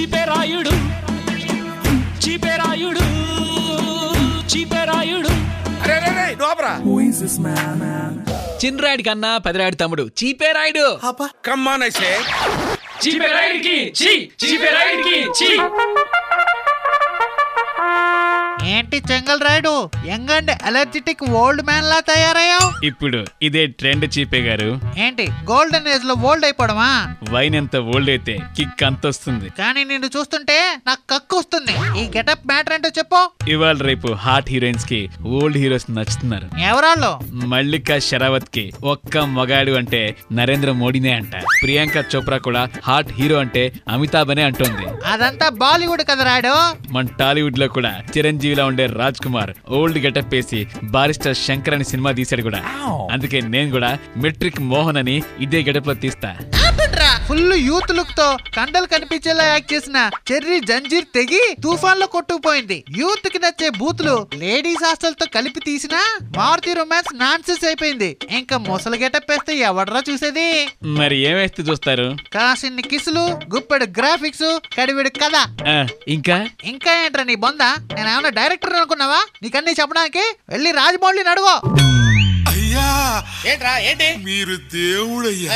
చీపెరాయుడు చీపెరాయుడు చీపెరాయుడు. చిన్నరాయుడు కన్నా పెదరాయుడు తమ్ముడు. చీపేరాయుడు. కమ్మానైసే చీపెరాయుడికి చీ చీపెరాయుడికి చీ. ఏంటి Chengal Rayudu young and energetic old man లా తయారయ్యావు? ఇప్పుడు ఇదే ట్రెండ్ చీపే గారు. ఏంటి గోల్డెన్ ఏజ్లో ఓల్డ్ అయిపోవడమా? వైన్ ఎంత ఓల్డ్ అయితే కిక్ అంత వస్తుంది కానీ నిన్ను చూస్తుంటే నాకు కక్కు వస్తుంది. ఈ గెటప్ మ్యాటర్ ఏంటో చెప్పు. ఇవాళ రేపు హాట్ హీరోయిన్స్కి ఓల్డ్ హీరోస్ నచ్చుతున్నారు. ఎవరాళ్ళు? మల్లిక షరావత్కి ఒక్క మగాడు అంటే నరేంద్ర మోడీనే అంట. ప్రియాంక చోప్రా కూడా హాట్ హీరో అంటే అమితాబ్ అనే అంటోంది. అదంతా బాలీవుడ్ కదా రాయుడు? మన టాలీవుడ్లో కూడా చిరంజీవిలా ఉండే రాజ్ కుమార్ ఓల్డ్ గెటప్ వేసి బారిస్టర్ శంకర్ అని సినిమా తీశాడు కూడా. అందుకే నేను కూడా మెట్రిక్ మోహన్ అని ఇదే గెటప్లో తీస్తా ఫుల్ యూత్ లుక్తో కండలు కనిపించేలా యాక్ట్ చేసిన చెర్రీ జంజీర్ తెగి తుఫాన్లో కొట్టుకుపోయింది. యూత్కి నచ్చే బూతులు లేడీస్ హాస్టల్తో కలిపి తీసిన మారుతి రొమాన్స్ నాన్సెన్స్ అయిపోయింది. ఇంకా ముసలి గెటప్ వేస్తే ఎవడరా చూసేది? మరి ఏమేస్తే చూస్తారు? కాసిన్ని కిసులు గుప్పెడు గ్రాఫిక్స్ కడివిడు కథ. ఇంకా? ఇంకా ఏంట్రా నీ బొంద? నేను ఏమన్నా డైరెక్టర్ అనుకున్నావా? నీకన్నీ చెప్పడానికి వెళ్ళి రాజమౌళిని అడుగు. అయ్యా! ఏంట్రా ఏంటి? మీరు దేవుడయ్యా.